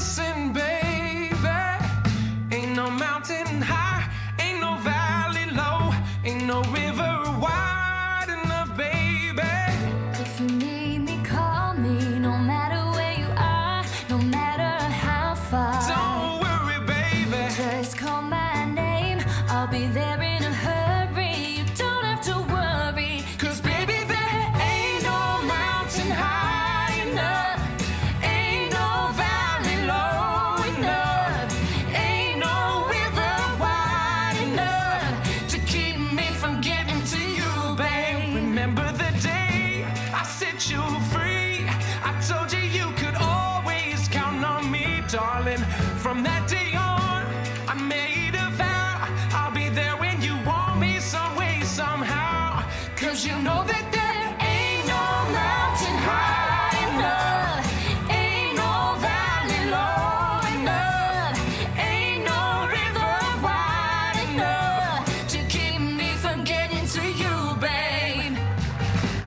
Listen, baby, ain't no mountain high, ain't no valley low, ain't no river wide enough, baby. If you need me, call me, no matter where you are, no matter how far. Don't worry, baby. Just call my name, I'll be there in a hurry. You don't have to worry. Baby, there ain't no mountain high enough. darling. From that day on, I made a vow. I'll be there when you want me, some way, somehow. Cause you know that.